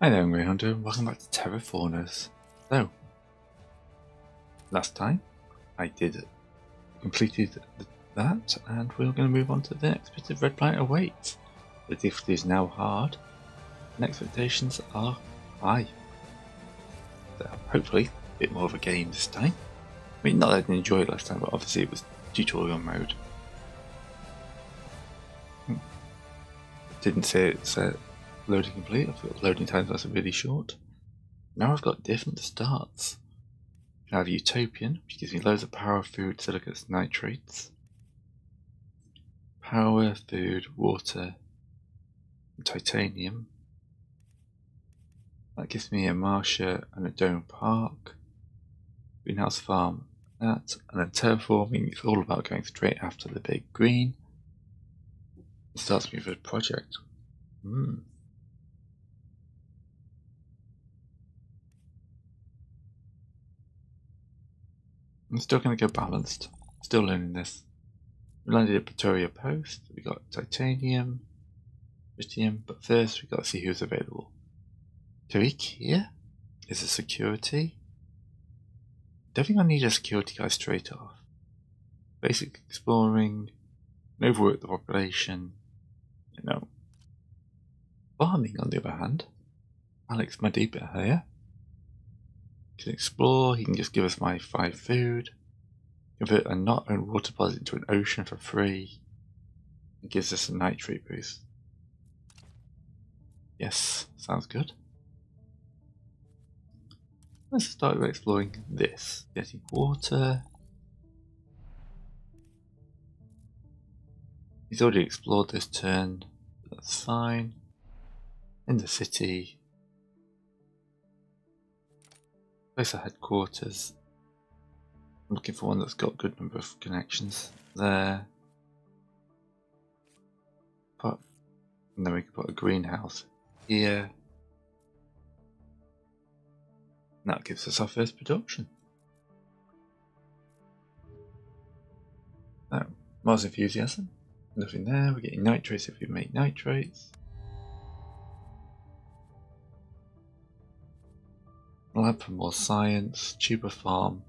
Hi there, Grey Hunter, and welcome back to Terraformers. So, last time I did completed that, and we're going to move on to the next bit of Red Planet awaits. The difficulty is now hard, and expectations are high. So, hopefully, a bit more of a game this time. I mean, not that I didn't enjoy it last time, but obviously it was tutorial mode. Hmm. Didn't say it's uh, loading complete. I thought loading times was really short. Now I've got different starts. I have Utopian, which gives me loads of power, food, silicates, nitrates. Power, food, water, titanium. That gives me a Marsha and a Dome Park. Greenhouse Farm, that. And then terraforming, it's all about going straight after the big green. It starts me with a project. Hmm. I'm still going to go balanced. Still learning this. We landed at Pretoria Post. We got titanium, lithium, but first we got to see who's available. Tariq here is a security. Don't think I need a security guy straight off. Basic exploring, overwork the population, you know. Farming, on the other hand, Alex Madiba here can explore. He can just give us my five food. Convert a not owned water deposit into an ocean for free. Gives us a nitrate boost. Yes, sounds good. Let's start with exploring this. Getting water. He's already explored this turn. That's fine. In the city, Place our headquarters. I'm looking for one that's got a good number of connections there. Put, and then we can put a greenhouse here. And that gives us our first production. Now, Mars enthusiasm. Nothing there. We're getting nitrates if we make nitrates. Lab for more science, tuber farm,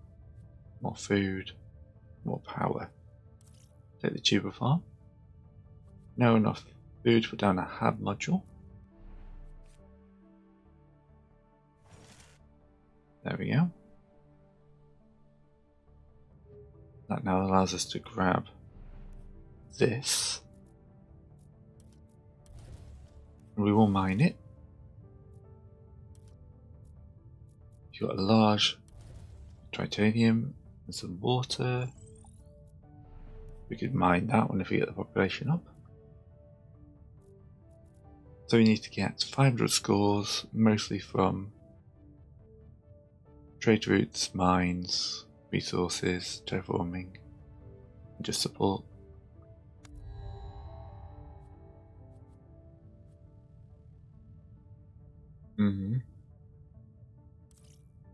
more food, more power. Take the tuber farm. No enough food for down a hab module. There we go. That now allows us to grab this. We will mine it. Got a large titanium and some water. We could mine that one if we get the population up. So we need to get 500 scores, mostly from trade routes, mines, resources, terraforming, and just support.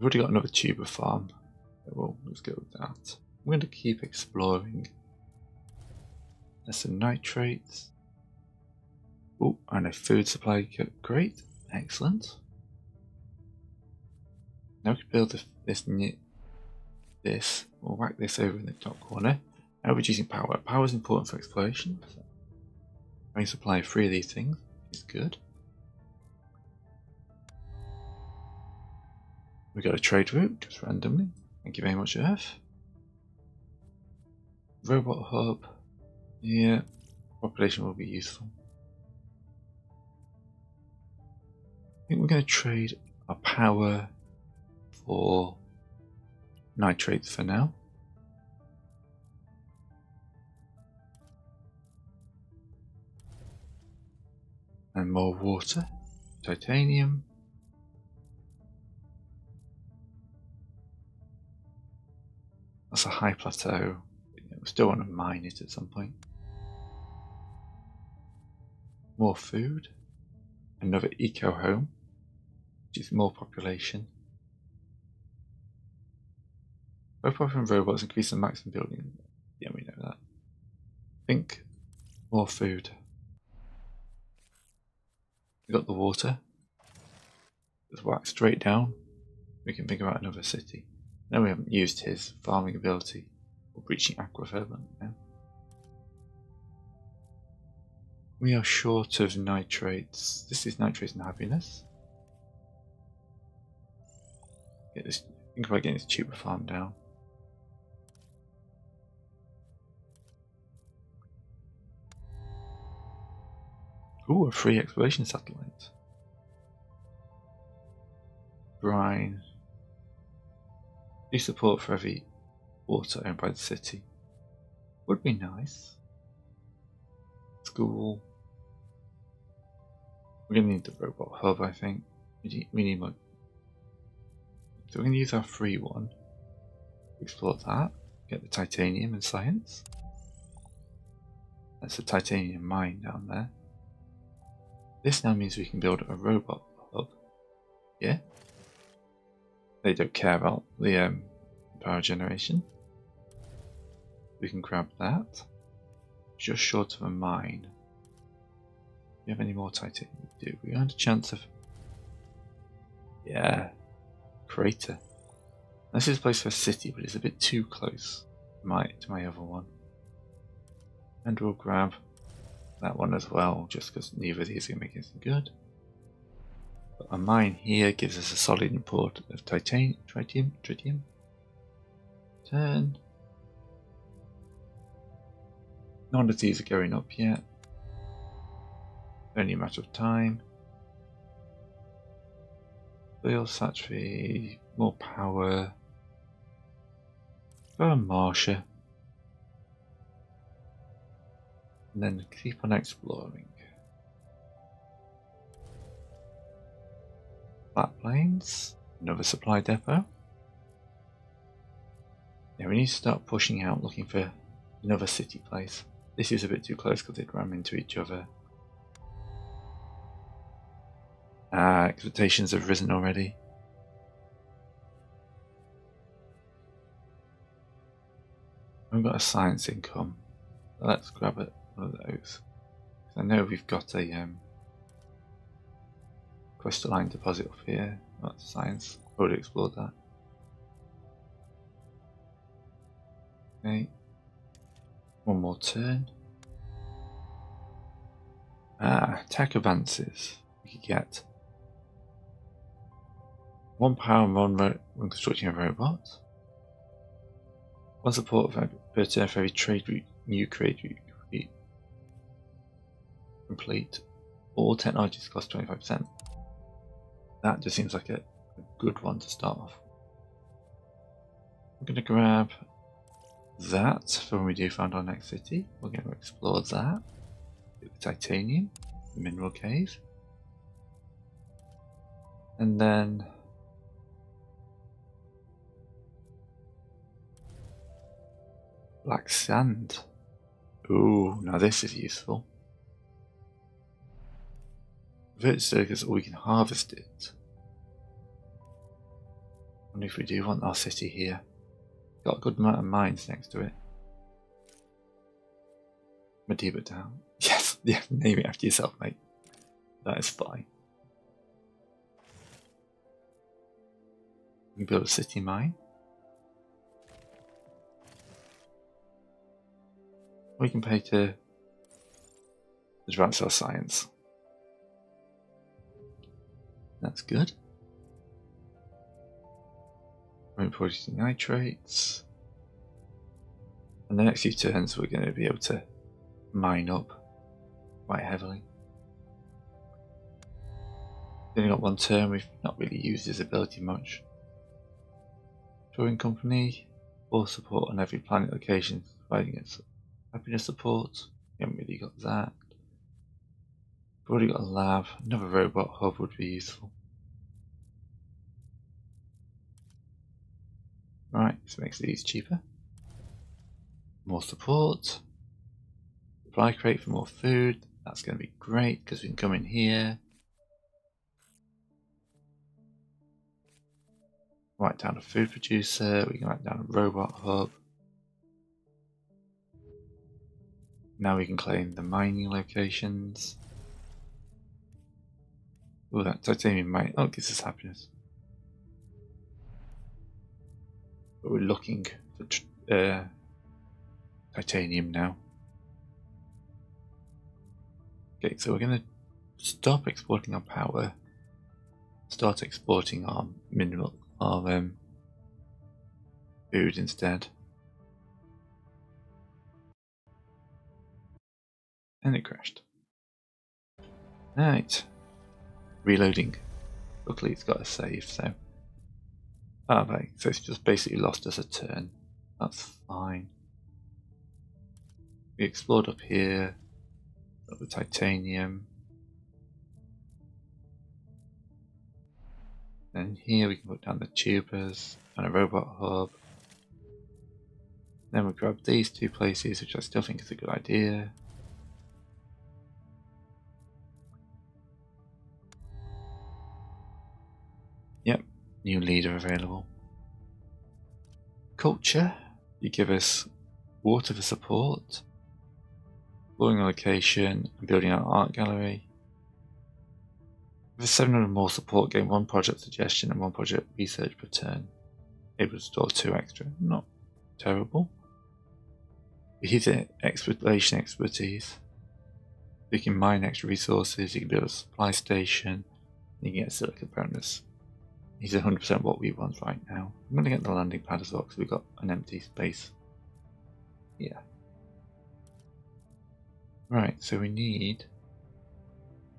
Already got another tuber farm. Well, let's go with that. I'm going to keep exploring. There's some nitrates. Oh, and a food supply. Great. Excellent. Now we can build this, this, this. We'll whack this over in the top corner. Now we're using power. Power is important for exploration. Having supply of three of these things is good. We got a trade route just randomly. Thank you very much, Earth. Robot hub. Yeah, population will be useful. I think we're going to trade our power for nitrates for now. And more water, titanium. That's a high plateau. We still want to mine it at some point. More food. Another eco home, is more population. Both from robots increase the maximum building. Yeah, we know that. Think more food. We got the water. just whack straight down. We can think about another city. No, we haven't used his farming ability or breaching aquifer, yeah. We are short of nitrates. This is nitrates and happiness. Get this. Think about getting this tuber farm down. Ooh, a free exploration satellite. Brine. Do support for every water owned by the city. Would be nice. School. We're gonna need the robot hub, I think. We need, we need more. So we're gonna use our free one. Explore that. Get the titanium and science. That's a titanium mine down there. This now means we can build a robot hub. Yeah? They don't care about the um, power generation. We can grab that. Just short of a mine. Do you have any more titanium? We do. We had a chance of... Yeah. Crater. This is a place for a city, but it's a bit too close to my, to my other one. And we'll grab that one as well, just because neither of these are going to make anything good. But a mine here gives us a solid import of titanium, tritium, tritium. Turn. None of these are going up yet. Only a matter of time. Oil saturated, more power. Go Marsha. and then keep on exploring. Flat plains, another supply depot. Yeah, we need to start pushing out looking for another city place. This is a bit too close because they'd ram into each other. Ah, expectations have risen already. We've got a science income. Let's grab it one of those. I know we've got a um, crystalline deposit up here. That's science. Already explored that. Okay. One more turn. Ah, tech advances. We could get one power and one when constructing a robot. One support per turn for every trade route, new trade route complete. All technologies cost 25%. That just seems like a, a good one to start off. We're going to grab that for when we do find our next city. We're going to explore that. The titanium, the mineral cave. And then black sand. Ooh, now this is useful. Vert circus or we can harvest it. Wonder if we do want our city here. Got a good amount of mines next to it. Madiba Town. Yes, yeah, name it after yourself, mate. That is fine. We build a city mine. We can pay to advance our science. That's good. We're producing nitrates. And the next few turns we're going to be able to mine up quite heavily. Only got one turn, we've not really used his ability much. Drawing company, full support on every planet location, providing its happiness support. We haven't really got that. We've already got a lab. Another robot hub would be useful. Right, this makes these cheaper. More support. Supply crate for more food. That's going to be great because we can come in here. Write down a food producer. We can write down a robot hub. Now we can claim the mining locations. Oh, that titanium mate. Oh, it gives us happiness. But we're looking for uh, titanium now. Okay, so we're going to stop exporting our power, start exporting our mineral, our um, food instead. And it crashed. Right. Reloading. Luckily it's got a save, so... Ah, right, so it's just basically lost us a turn. That's fine. We explored up here, got the titanium. Then here we can put down the tubers and a robot hub. Then we grab these two places, which I still think is a good idea. New leader available. Culture, you give us water for support, exploring a location, and building an art gallery. With 700 more support, gain one project suggestion and one project research per turn. Able to store two extra. Not terrible. We hit exploration expertise. You can mine extra resources, you can build a supply station, you can get a silica bonus. He's 100% what we want right now. I'm going to get the landing pad as well because we've got an empty space. Yeah. Right, so we need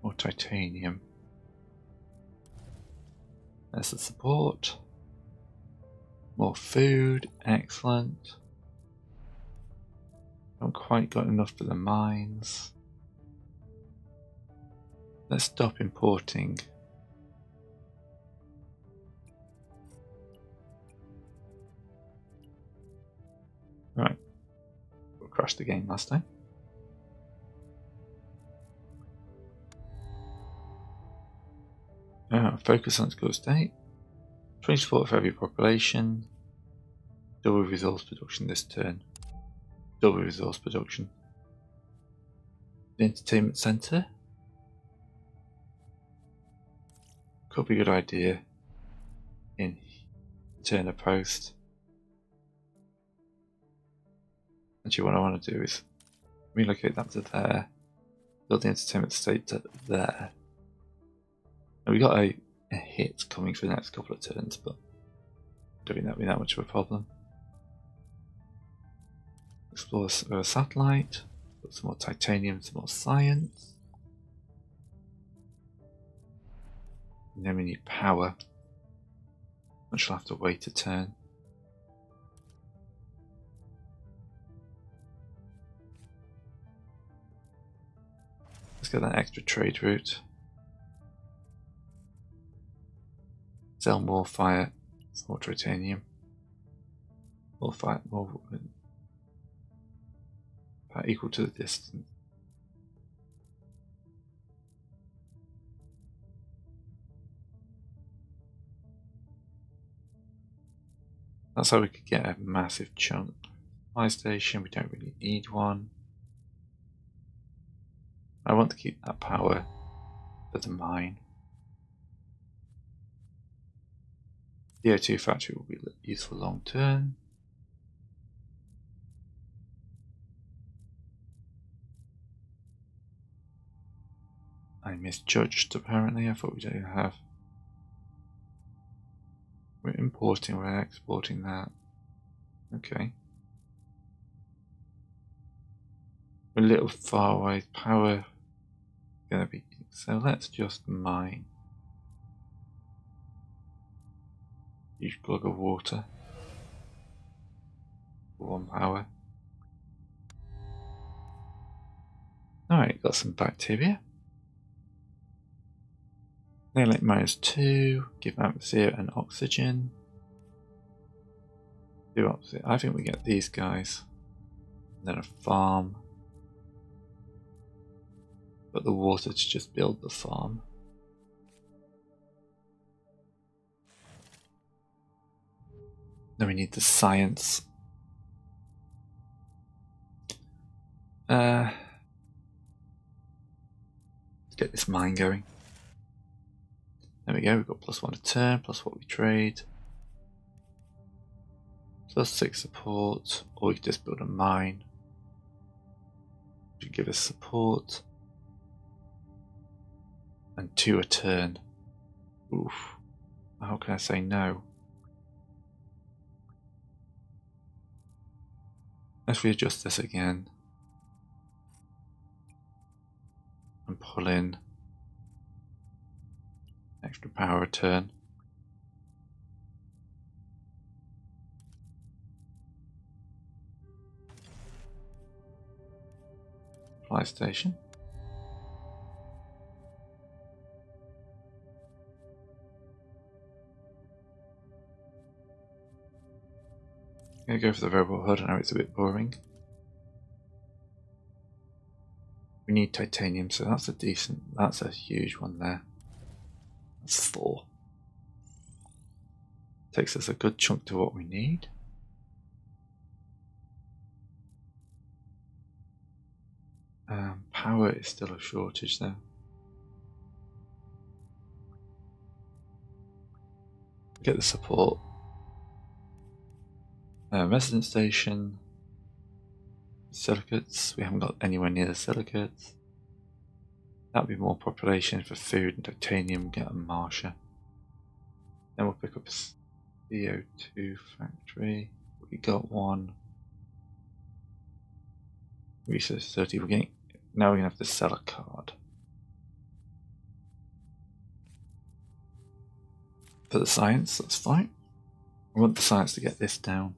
more titanium. There's the support. More food, excellent. Haven't quite got enough for the mines. Let's stop importing crashed the game last time. Uh, focus on school state. 24th for every population. Double resource production this turn. Double resource production. The entertainment centre. Could be a good idea in turn a post. Actually, what I want to do is relocate that to there, build the entertainment state to there. Now we got a, a hit coming for the next couple of turns, but don't think that be that much of a problem. Explore a uh, satellite, put some more titanium, some more science. And then we need power, which will have to wait a turn. Let's get that extra trade route. Sell more fire, more titanium. More fire, more uh, equal to the distance. That's how we could get a massive chunk. Fire station, we don't really need one. I want to keep that power for the mine. The O2 factory will be useful long term. I misjudged apparently, I thought we didn't have. We're importing, we're exporting that. Okay. We're a little far away. Power gonna be so let's just mine each glug of water for one power alright got some bacteria Daylight minus 2, give atmosphere and oxygen. Do opposite. I think we get these guys. And then a farm but the water to just build the farm. Then we need the science. Uh, let's get this mine going. There we go, we've got plus one a turn, plus what we trade. Plus six support, or we could just build a mine. To give us support. And two a turn. Oof. How can I say no? Let's readjust this again. And pull in extra power return. Fly station. I'm gonna go for the robot hood, I know it's a bit boring. We need titanium, so that's a decent, that's a huge one there. That's four. Takes us a good chunk to what we need. Um, power is still a shortage though. Get the support. Uh, resident station. Silicates. We haven't got anywhere near the silicates. That'd be more population for food and titanium, get a Marsha. Then we'll pick up a CO2 factory. We got one. Research 30. We're getting, now we're going to have to sell a card. For the science, that's fine. I want the science to get this down.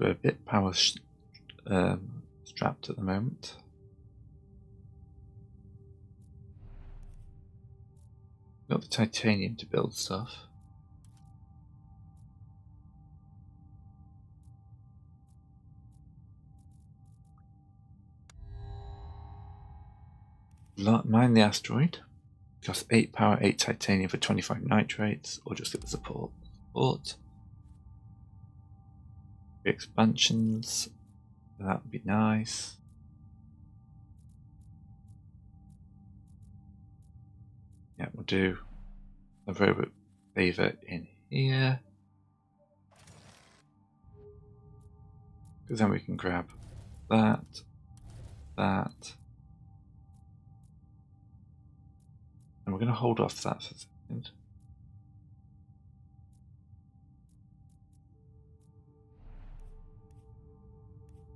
We're a bit power um, strapped at the moment. Got the titanium to build stuff. Mine the asteroid. Cost 8 power, 8 titanium for 25 nitrates, or just get the support. Support. Expansions, that would be nice. Yeah, we'll do a robot favor in here. Because then we can grab that, that. And we're going to hold off that for a second.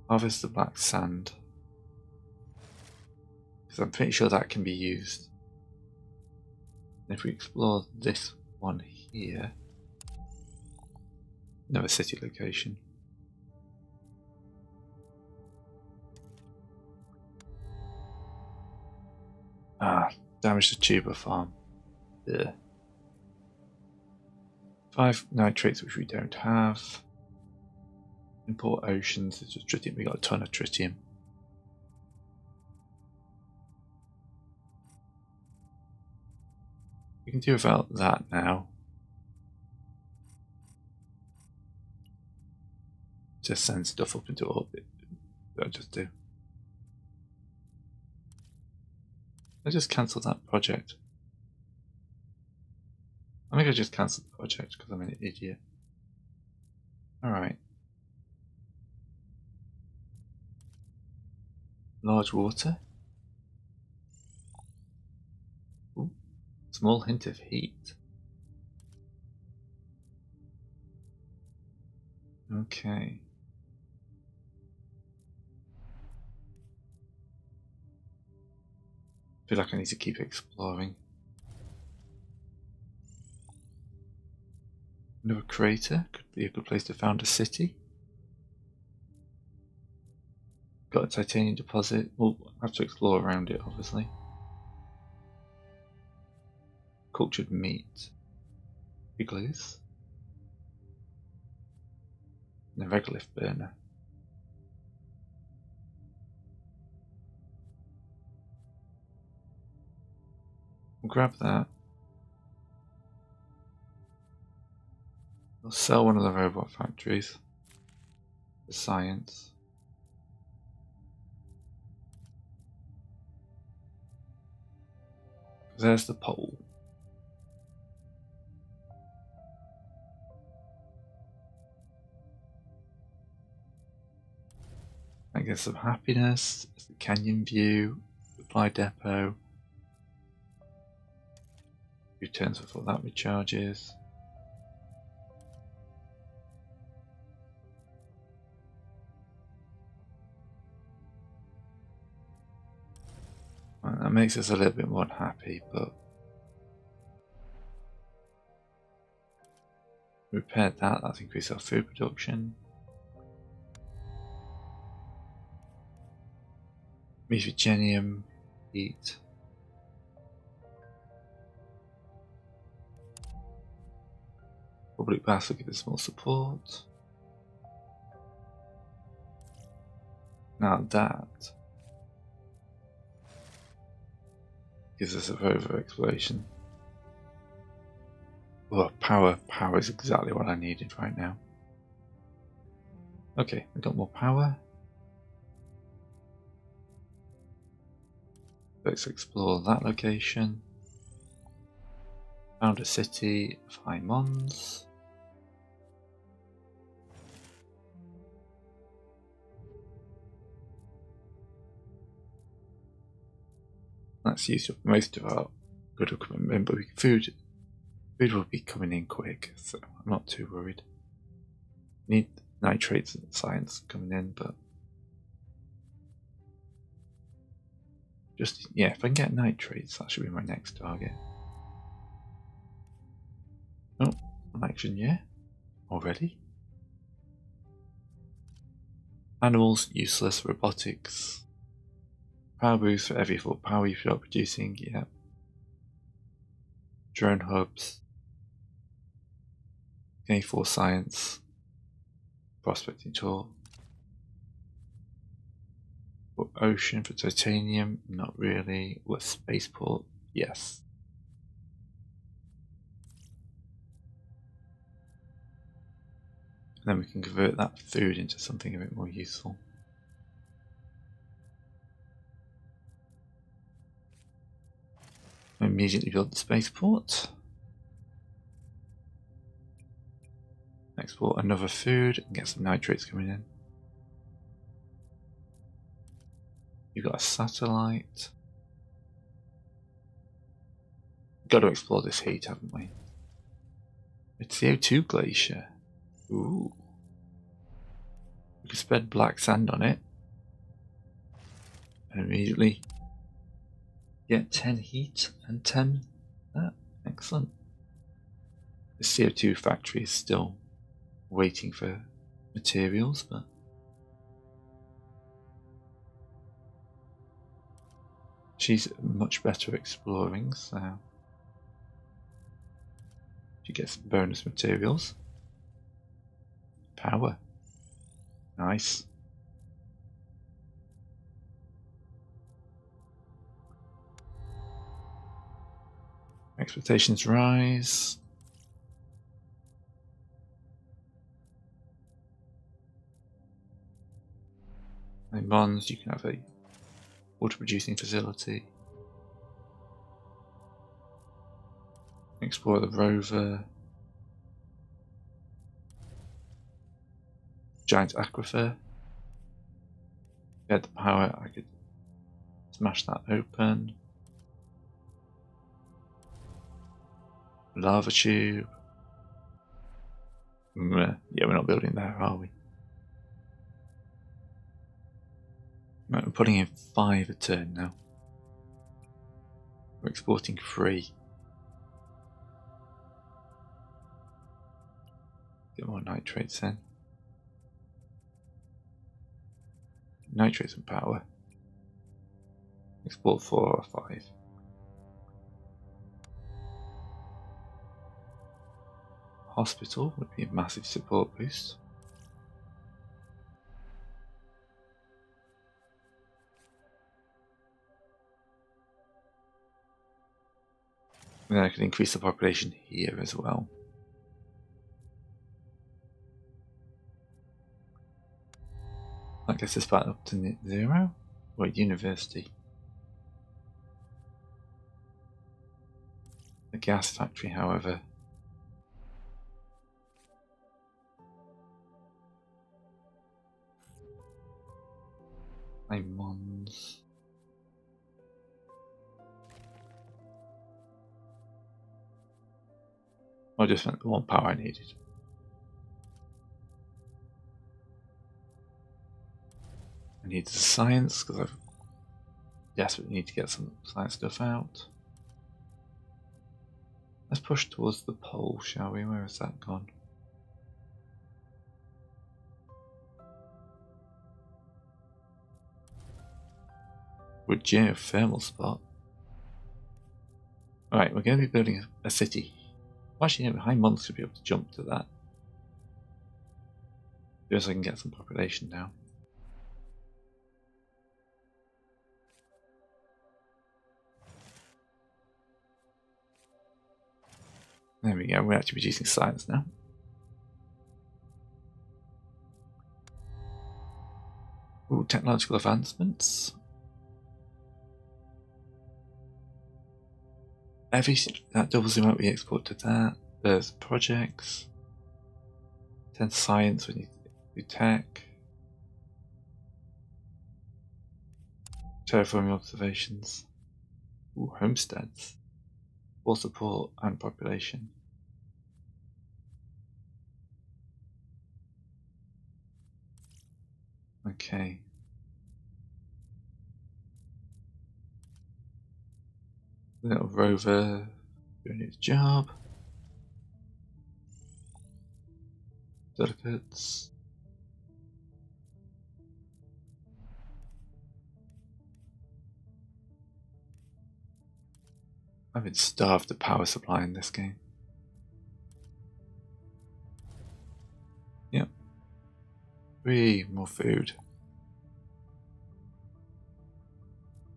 Harvest the black sand. Because I'm pretty sure that can be used. And if we explore this one here, another city location. Ah, damage the tuber farm. Yeah. Five nitrates which we don't have. Import oceans, it's just tritium. We got a ton of tritium. We can do without that now. Just send stuff up into orbit. That'll just do. I just cancel that project. I think I just cancelled the project because I'm an idiot. Alright. Large water. Ooh, small hint of heat. Okay. feel like I need to keep exploring. Another crater could be a good place to found a city. Got a titanium deposit. We'll have to explore around it, obviously. Cultured meat. Igloos. And a regolith burner. We'll grab that. We'll sell one of the robot factories. For science. There's the pole. I get some happiness. The canyon view, supply depot. Two turns before that recharges. That makes us a little bit more unhappy, but repaired that, that's increased our food production. Mesogenium, heat. Public baths will give us more support. Now that gives us a further exploration. Well, power, power is exactly what I needed right now. Okay, we got more power. Let's explore that location. Found a city of high mons. That's used up most of our good equipment, but food, food will be coming in quick, so I'm not too worried. Need nitrates and science coming in, but Just, yeah, if I can get nitrates, that should be my next target. Oh, action, yeah? Already? Animals, useless, robotics. Power boost for every full power you feel producing, yeah. Drone hubs. K4 science. Prospecting tool. For ocean, for titanium, not really. With spaceport, yes. And then we can convert that food into something a bit more useful. Immediately build the spaceport. Export another food and get some nitrates coming in. You've got a satellite. Got to explore this heat, haven't we? It's the O2 glacier. Ooh. We can spread black sand on it. And immediately get 10 heat and 10. Ah, excellent. The CO2 factory is still waiting for materials, but She's much better exploring, so she gets bonus materials. Power. Nice. Expectations rise. In bonds, you can have a water producing facility. Explore the rover. Giant aquifer. Get the power, I could smash that open. Lava tube. Yeah, we're not building there, are we? Right, we're putting in five a turn now. We're exporting three. Get more nitrates in. Nitrates and power. Export four or five. Hospital would be a massive support boost. And then I can increase the population here as well. I guess it's back up to zero? Or university? The gas factory, however. Mons. I just went the one power I needed. I need the science because I desperately need to get some science stuff out. Let's push towards the pole, shall we? Where has that gone? With geothermal spot. Alright, we're going to be building a, a city. Actually, no, high mons should be able to jump to that. So I can get some population now. There we go, we're actually producing science now. Ooh, technological advancements. Everything that doubles the amount we export to that. There's projects. Then science, we need to do tech. Terraforming observations. Ooh, homesteads. For support and population. Okay. Little rover doing his job. Delegates. I've been starved of power supply in this game. Yep. Three more food.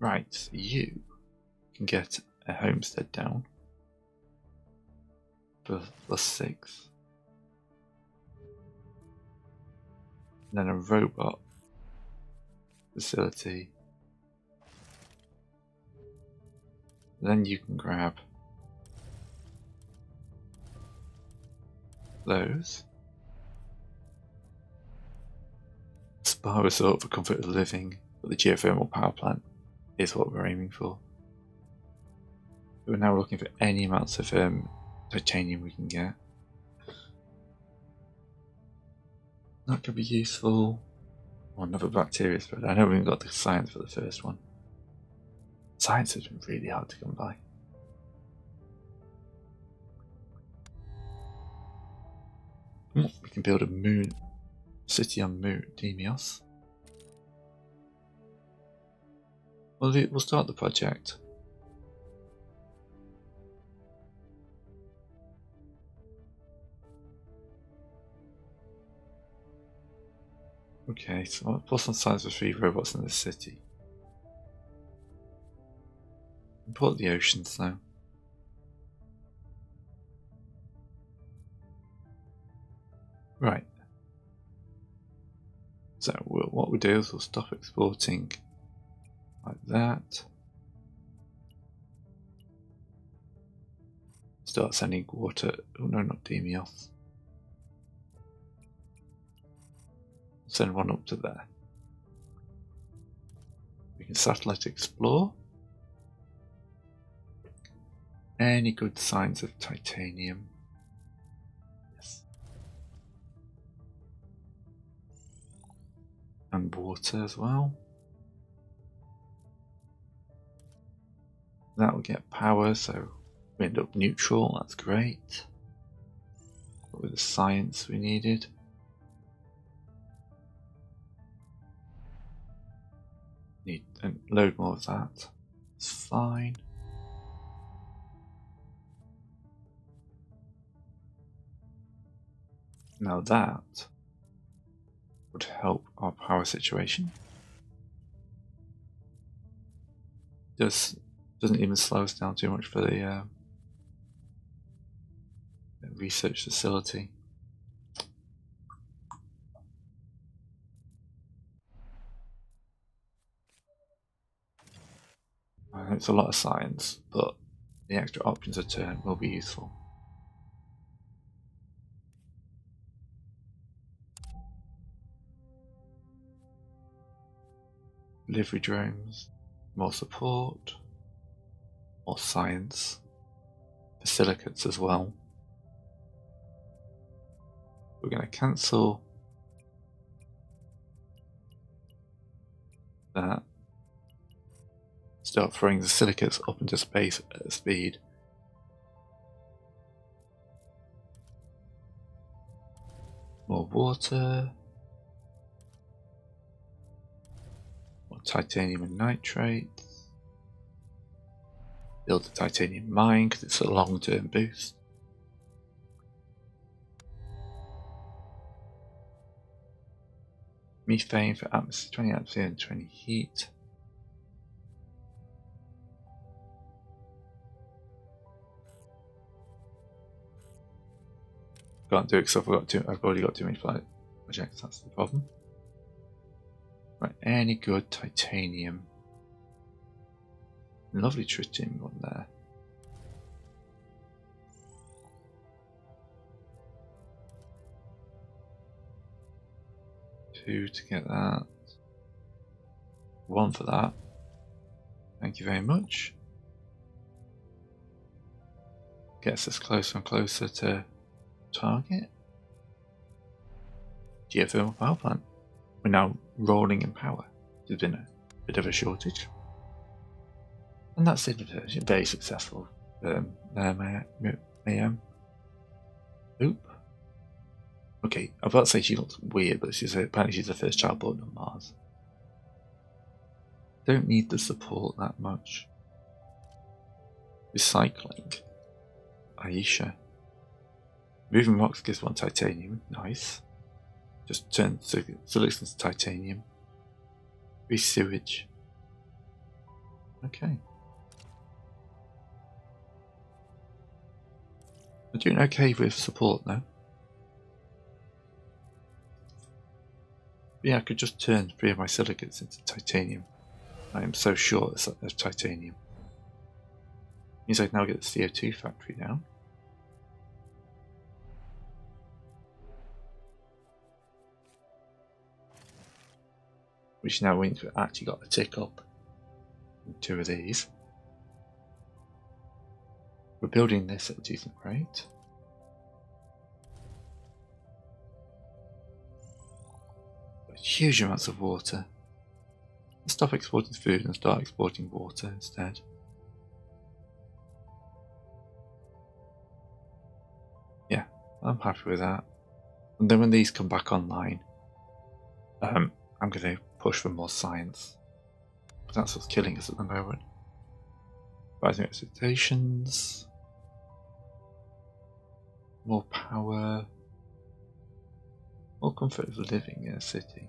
Right, you can get a homestead down for plus six. And then a robot facility. Then you can grab those. Spa resort for comfort of living, but the geothermal power plant is what we're aiming for. We're now looking for any amounts of um, titanium we can get. That could be useful. Another bacteria spread. I know we haven't got the science for the first one. Science has been really hard to come by. Oh, we can build a moon city on moon Demios. We'll, we'll start the project. Okay, so plus on size of three robots in the city. Import the oceans now. Right. So we'll, what we do is we'll stop exporting like that. Start sending water. Oh no, not Demios. Send one up to there. We can satellite explore. Any good signs of titanium? Yes. And water as well. That will get power, so we end up neutral, that's great. But with the science we needed. Need a load more of that. It's fine. Now that would help our power situation. Just doesn't even slow us down too much for the uh, research facility. It's a lot of science, but the extra options a turn will be useful. Delivery drones, more support, more science, for silicates as well. We're going to cancel that. Start throwing the silicates up into space at speed. More water. More titanium and nitrate. Build a titanium mine because it's a long term boost. Methane for atmosphere, 20 atmosphere and 20 heat. Can't do it because I've got too. I've already got too many projects. That's the problem. Right, any good titanium. Lovely tritium one there. Two to get that. One for that. Thank you very much. Gets us closer and closer to target. Geothermal power plant. We're now rolling in power. There's been a bit of a shortage. And that's it. Very successful. Um, there, Mayhem. Oop. Okay, I was about to say she looks weird, but she's apparently she's the first child born on Mars. Don't need the support that much. Recycling. Aisha. Moving rocks gives one titanium. Nice. Just turn silicon to titanium. Re sewage. Okay. We're doing okay with support now. Yeah, I could just turn three of my silicates into titanium. I am so short of titanium. Means I now get the CO2 factory down. Which now means we've actually got a tick up two of these. We're building this at a decent rate. huge amounts of water. Let's stop exporting food and start exporting water instead. Yeah, I'm happy with that. And then when these come back online, um, I'm going to push for more science. But That's what's killing us at the moment. Rising expectations. More power. More comfort of living in a city.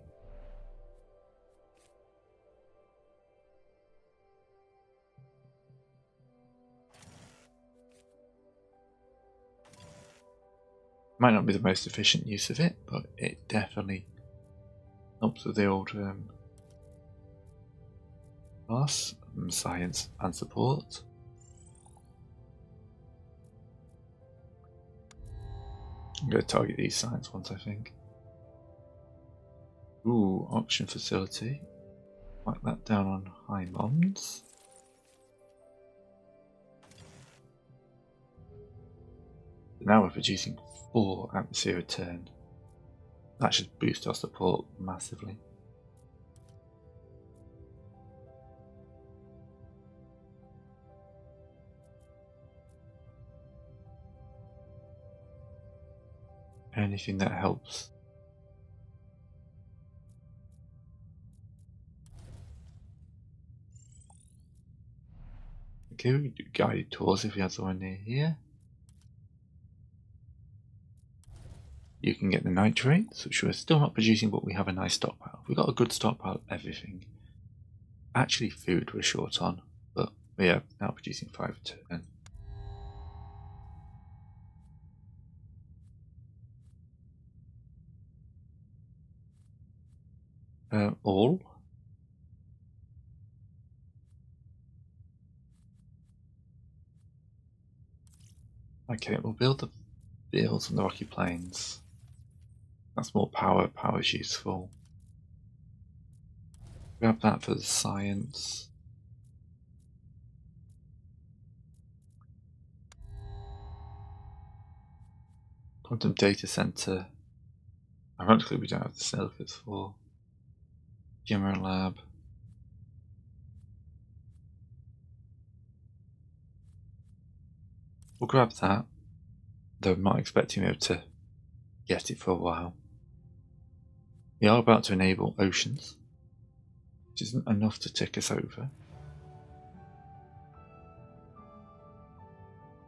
Might not be the most efficient use of it, but it definitely helps with the old um, class, um, science and support. I'm going to target these science ones, I think. Ooh, auction facility. Mark that down on high mons. Now we're producing four atmosphere a turn. That should boost our support massively. Anything that helps Okay, we can do guided tours if we have someone near here. You can get the nitrates, which we're still not producing, but we have a nice stockpile. We've got a good stockpile of everything. Actually, food we're short on, but we are now producing 5 a turn. Uh, all Okay, we'll build the fields on the rocky plains. That's more power. Power is useful. Grab that for the science. Quantum data center. Ironically, we don't have the silicates for. Gamma lab. We'll grab that, though I'm not expecting me to get it for a while. We are about to enable oceans, which isn't enough to tick us over.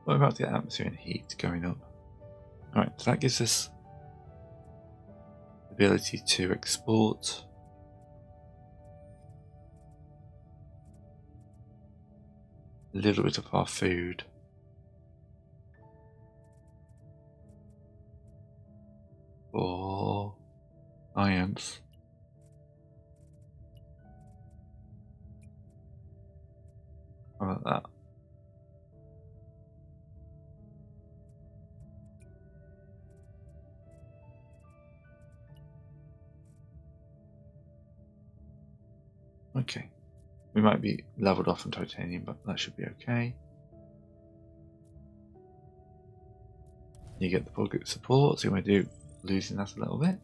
What about the atmosphere and heat going up? Alright, so that gives us the ability to export a little bit of our food for ions. How about that? Okay. We might be leveled off on titanium, but that should be okay. You get the pocket support, so you to do losing that a little bit.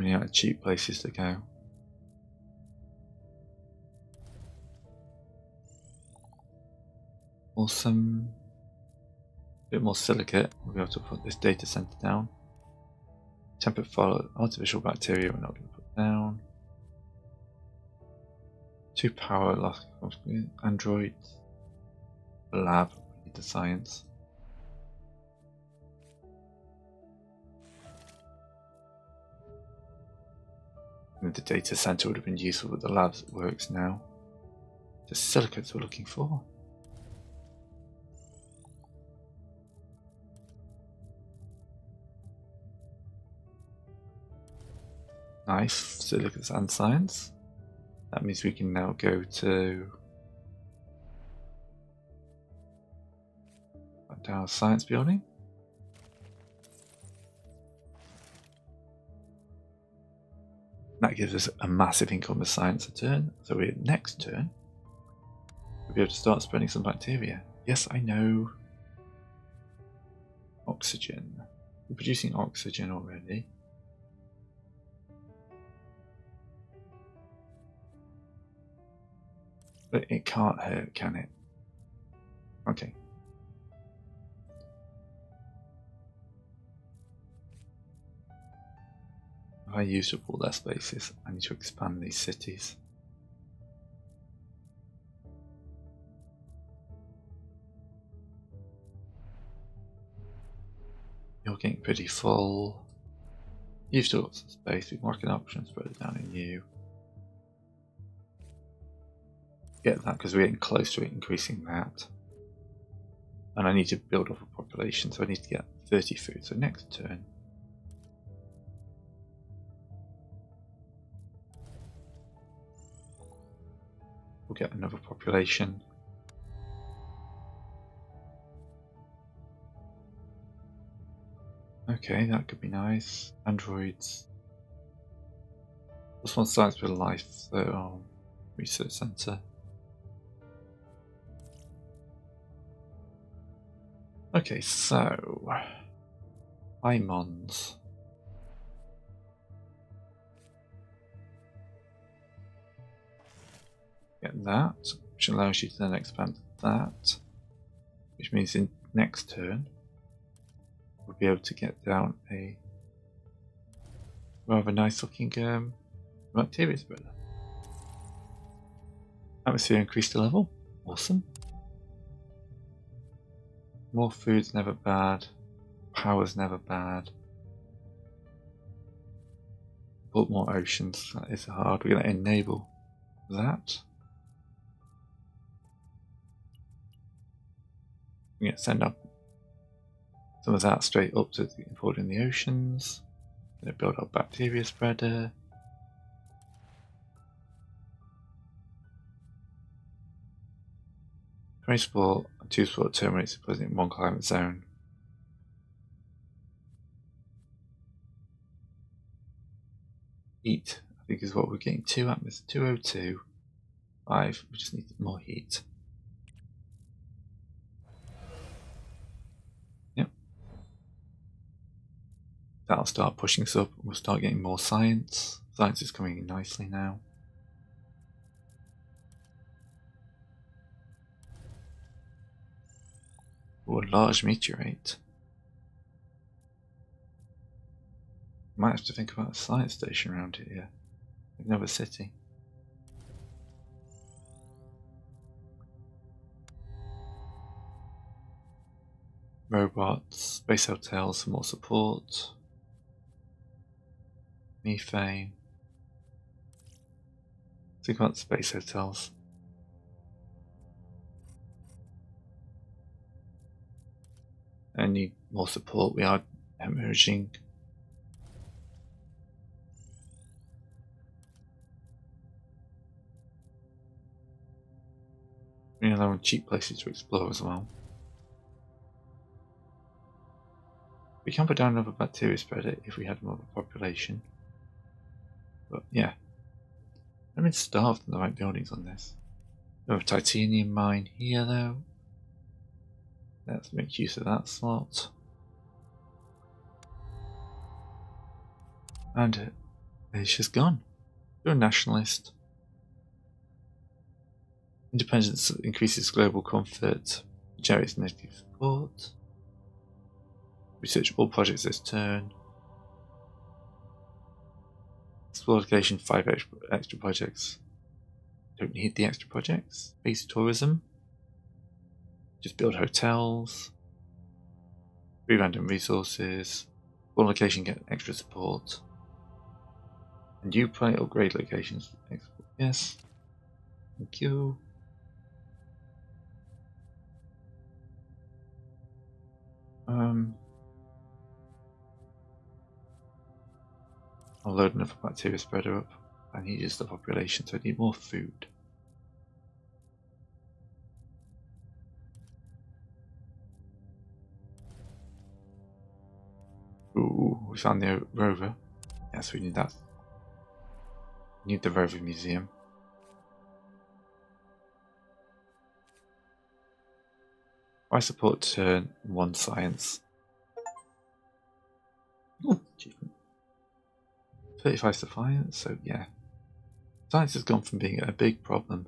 Running out of cheap places to go. Awesome. A bit more silicate. We'll be able to put this data center down. Temperate follow artificial bacteria we're not going to put down. Two power loss androids. Lab the science. The data center would have been useful, but the lab works now. The silicates we're looking for. Nice, silicates and science. That means we can now go to our science building. That gives us a massive income of science a turn. So we next turn, we'll be able to start spreading some bacteria. Yes, I know. Oxygen. We're producing oxygen already. But it can't hurt, can it? Okay. I use up all their spaces, I need to expand these cities. You're getting pretty full. You've still got some space. We can work an option, spread it down in you. Get that because we're getting close to increasing that. And I need to build up a population, so I need to get 30 food. So next turn, We'll get another population. Okay, that could be nice. Androids. This one starts with life, so um, research center. Okay, so Imons. Get that, which allows you to then expand that, which means in next turn we'll be able to get down a rather nice looking um, bacteria spreader. Atmosphere increased the level, awesome. More food's never bad, power's never bad. Build more oceans, that is hard. We're going to enable that. We can send up some of that straight up to the import in the oceans. Gonna build our bacteria spreader. Twenty sport and two sport terminates in one climate zone. Heat, I think is what we're getting. Two atmosphere, 202. Five, we just need more heat. That'll start pushing us up. We'll start getting more science. Science is coming in nicely now. Oh, a large meteorite. Might have to think about a science station around here. Another city. Robots, space hotels more support. Methane. Think about space hotels. I need more support. We are emerging You know, there are cheap places to explore as well. We can put down another bacteria spreader if we had more of a population. But yeah. I've been starved in the right buildings on this. We have a titanium mine here though. Let's make use of that slot. And uh, it's just gone. You're a nationalist. Independence increases global comfort, generates negative support. Research all projects this turn. Explore location, five extra, extra projects. Don't need the extra projects. Base tourism. Just build hotels. Three random resources. One location get extra support. And you play upgrade locations. Yes. Thank you. Um, Load another bacteria spreader up. I need just the population, so I need more food. Ooh, we found the rover. Yes, we need that. We need the rover museum. I support turn one science. Hmm, Ooh, achievement. 35 science, so yeah. Science has gone from being a big problem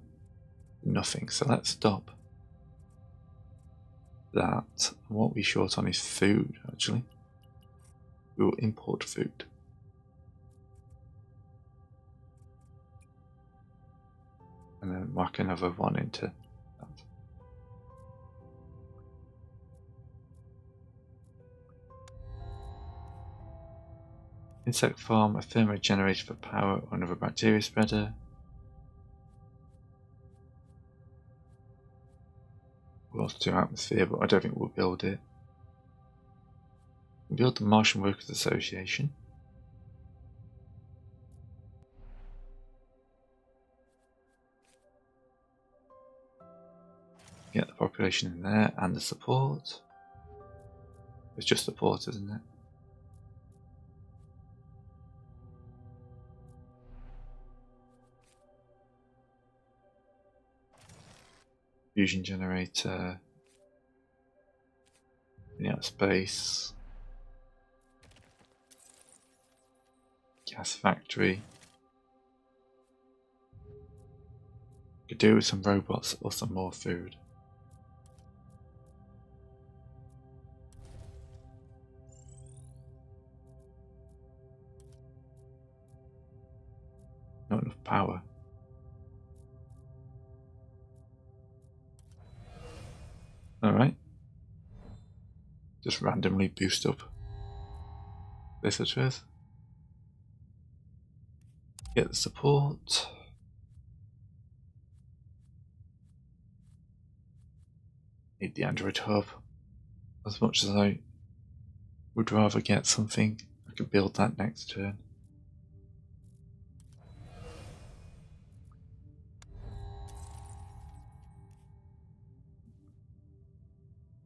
nothing, so let's stop that. what we short on is food, actually. We will import food. And then mark another one into Insect farm, a thermo generator for power or another bacteria spreader. We'll also do atmosphere, but I don't think we'll build it. We'll build the Martian Workers Association. Get the population in there and the support. It's just support, isn't it? Fusion generator, yeah, space, gas factory. Could do with some robots or some more food. Not enough power. Alright. Just randomly boost up this address. Get the support. Need the Android hub. As much as I would rather get something, I could build that next turn.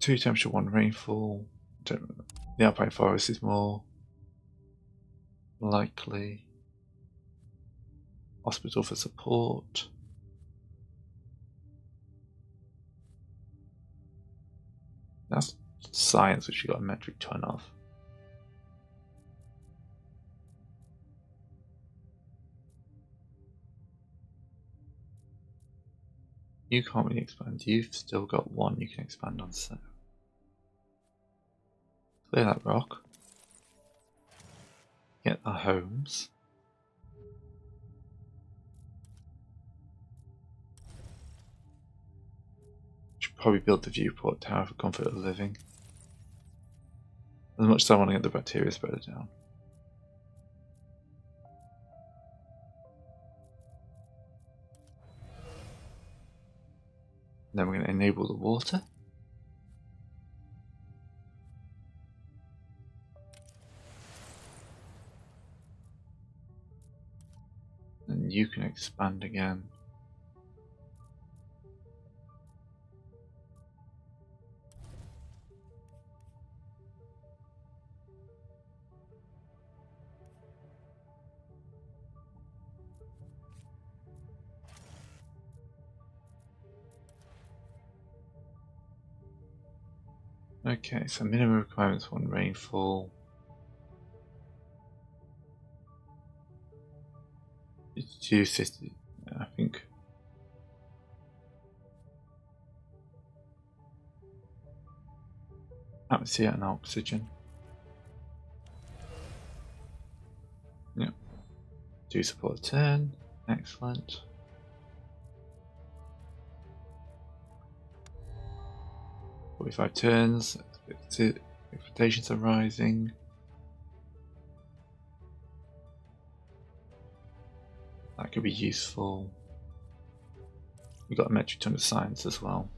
Two temperature, one rainfall. The Alpine Forest is more likely. Hospital for support. That's science, which you got a metric ton of. You can't really expand. You've still got one you can expand on, so. Clear that rock. Get the homes. Should probably build the viewport tower for comfort of living. As much as I want to get the bacteria spreader down. Then we're going to enable the water. And you can expand again. Okay, so minimum requirements one rainfall. It's two fifty, I think. Atmosphere and oxygen. Yep. Do support 10. Excellent. 45 turns, expectations are rising. Could be useful. We've got a metric ton of science as well.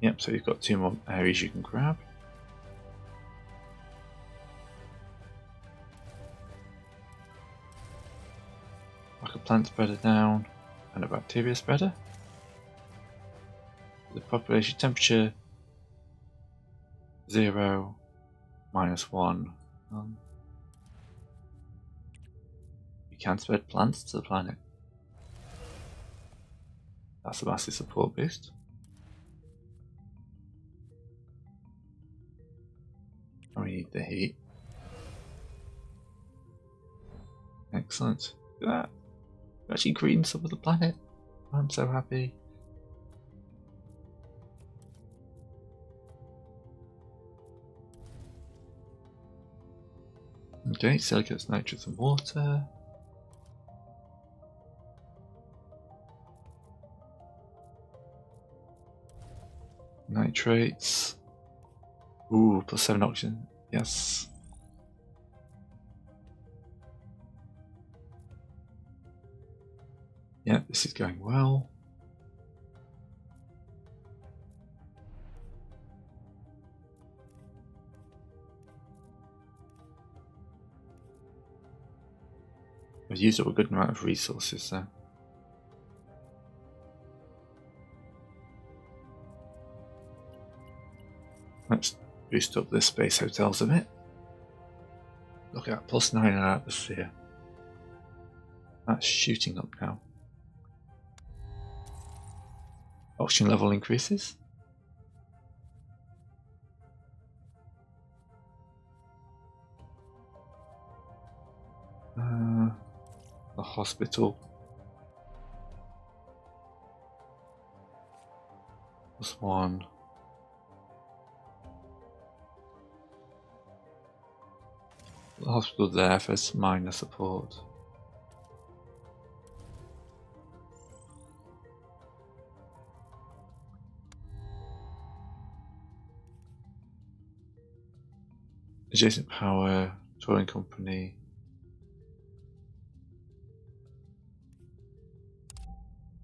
Yep, so you've got two more areas you can grab. Like a plant spreader down and a bacteria spreader. The population temperature 0, minus 1. Um, you can spread plants to the planet. That's a massive support boost. And we need the heat. Excellent. Look at that We're actually green some of the planet. I'm so happy. Okay, silicates, nitrates and water. Nitrates. Ooh, plus 7 oxygen. Yes. Yeah, this is going well. I've used up a good amount of resources there. Let's boost up the space hotels a bit. Look at that, plus 9 in atmosphere. That's shooting up now. Oxygen level increases. The hospital. This Plus one. The hospital there for minor support. Adjacent power, towing company.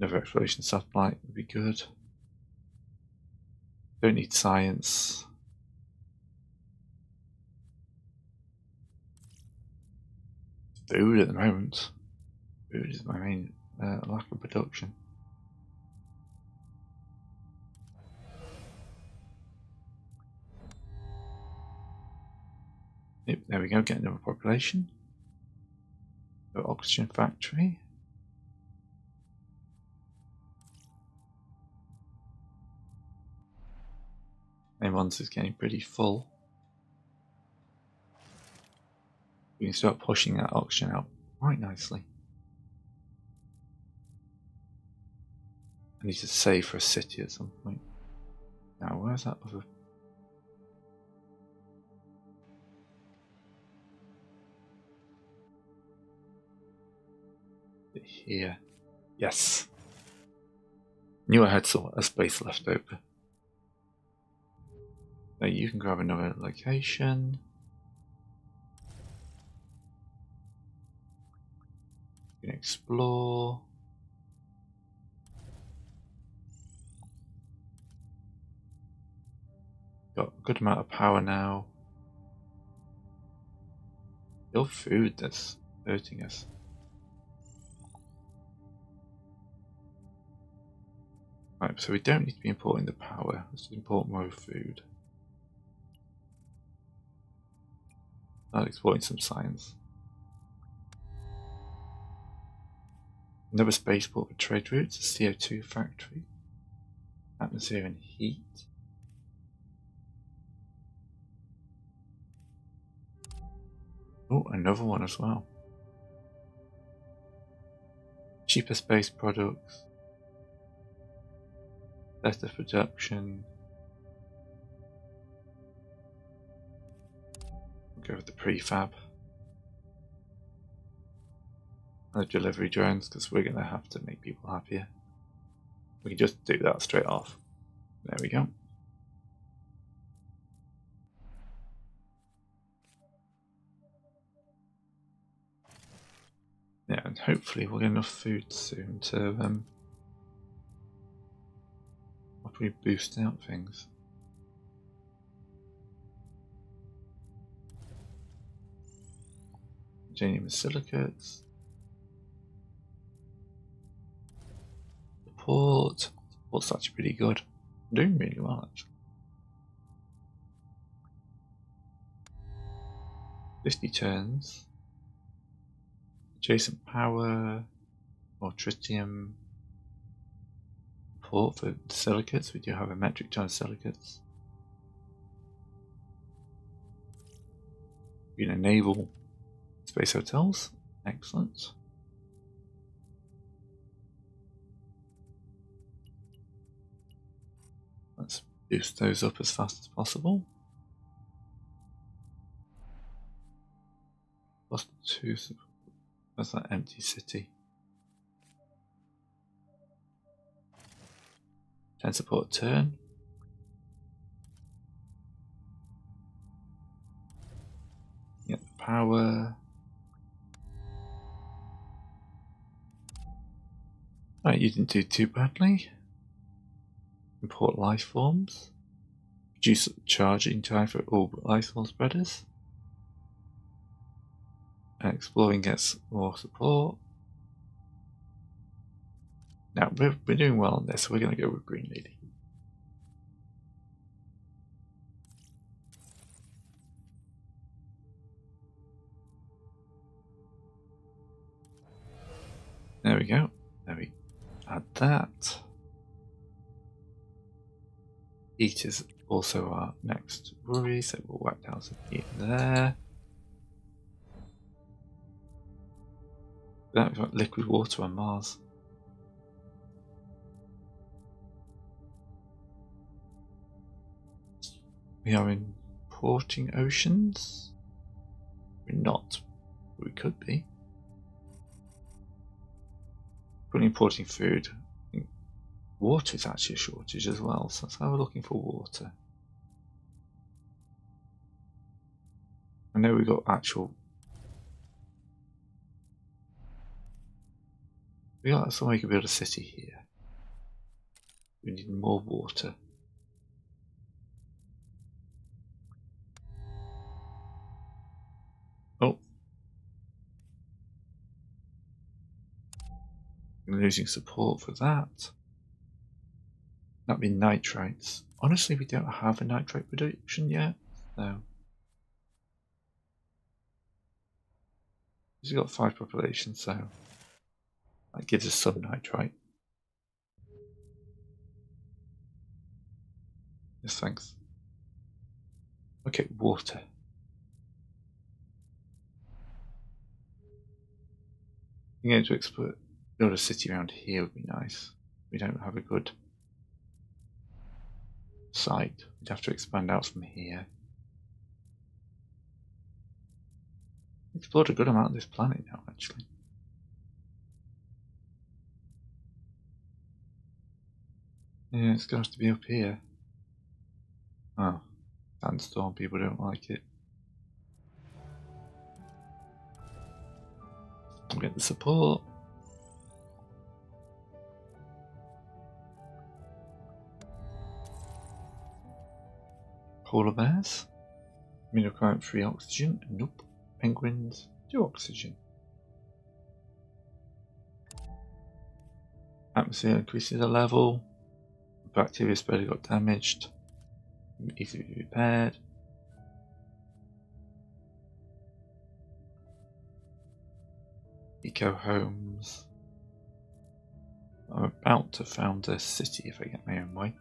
Another exploration satellite would be good. Don't need science. Food at the moment. Food is my main uh, lack of production. Yep, there we go, get another population. Oxygen factory. Everyone's is getting pretty full. We can start pushing that oxygen out quite nicely. I need to save for a city at some point. Now, where's that other here. Yes. Knew I had some a space left over. Now you can grab another location. You can explore. Got a good amount of power now. Your food that's hurting us. Right, so we don't need to be importing the power. Let's import more food. I'll exploiting some science. Another spaceport for trade routes, a CO2 factory, atmosphere and heat. Oh, another one as well. Cheaper space products, better production. Go with the prefab. And the delivery drones because we're going to have to make people happier. We can just do that straight off. There we go. Yeah, and hopefully we'll get enough food soon to um, we boost out things. Germanium silicates. Support. Support's actually pretty good. I'm doing really well actually. 50 turns. Adjacent power. or tritium port for silicates. We do have a metric ton of silicates. We can enable space hotels. Excellent. Let's boost those up as fast as possible. Plus two. That's that empty city. 10 support turn. The power. Right, you didn't do too badly. Import life forms. Reduce charging time for all life form spreaders. Exploring gets more support. Now, we're, we're doing well on this, so we're going to go with Green Lady. There we go. There we add that. Heat is also our next worry, so we'll whack down some heat there. Then we've got liquid water on Mars. We are importing oceans? We're not. We could be. We're importing food. Water is actually a shortage as well, so we're looking for water. I know we've got actual. We got somewhere we could build a city here. We need more water. Losing support for that. That'd be nitrites. Honestly, we don't have a nitrite production yet, so. He's got five population, so that gives us some nitrite. Yes, thanks. Okay, water. Being able to export, build a city around here would be nice. We don't have a good site. We'd have to expand out from here. Explored a good amount of this planet now, actually. Yeah, it's going to have to be up here. Oh, sandstorm, people don't like it. We'll get the support. Polar bears? Mineral current free oxygen? Nope. Penguins? Do oxygen. Atmosphere increases the level. Bacteria spreader got damaged. Easily repaired. Eco homes. I'm about to found a city if I get my own way.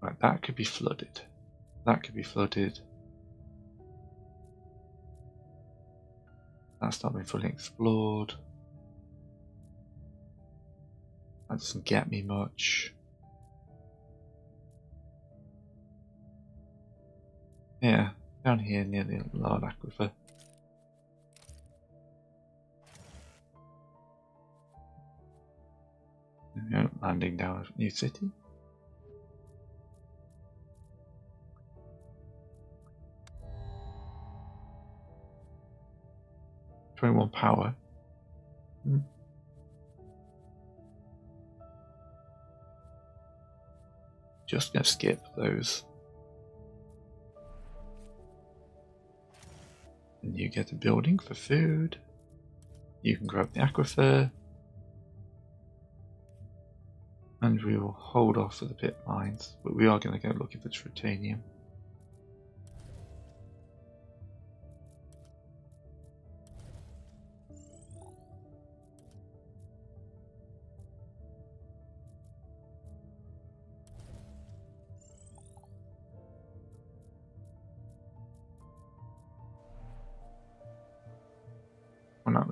Right, that could be flooded. That could be flooded. That's not been fully explored. That doesn't get me much. Yeah, down here near the Lard Aquifer. landing down a new city. 21 power. Hmm. Just gonna skip those. And you get a building for food. You can grab the aquifer. And we will hold off for the pit mines, but we are going to go looking for tritanium.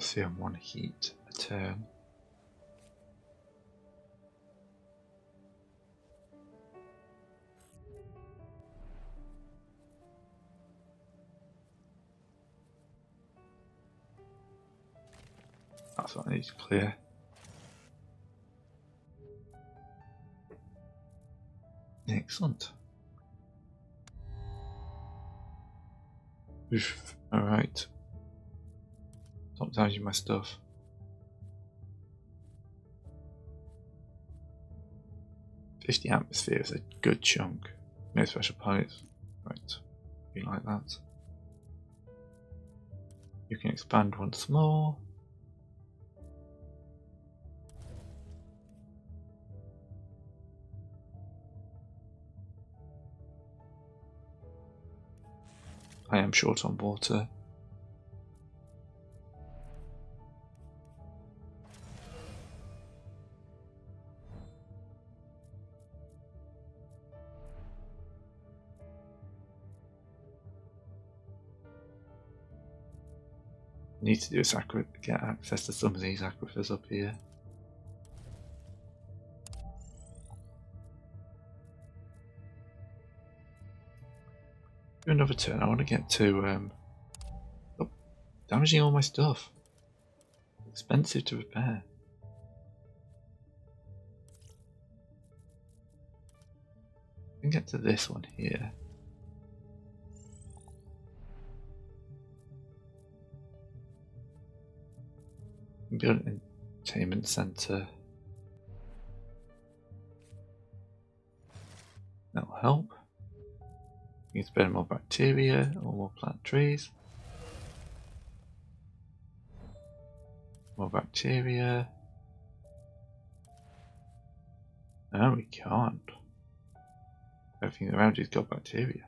See on one heat a turn. That's what I need to clear. Excellent. Oof. Stop damaging my stuff. Fifty atmosphere is a good chunk. No special pilots. Right. Be like that. You can expand once more. I am short on water. Need to do is get access to some of these aquifers up here. Do another turn. I want to get to um, oh, damaging all my stuff. Expensive to repair. I can get to this one here. Computer Entertainment Center. That'll help. You can spread more bacteria or more plant trees. More bacteria. No, we can't. Everything around you's got bacteria.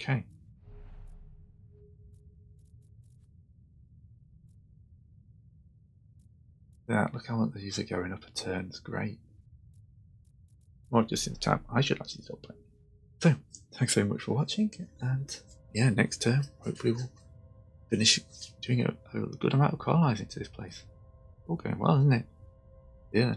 Okay. Yeah, look how these are going up a turn. It's great. More just in the time. I should actually stop playing. So, thanks so much for watching, and yeah, next term, hopefully we'll finish doing a, a good amount of colonizing to this place. All going well, isn't it? Yeah.